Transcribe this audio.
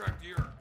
contract year.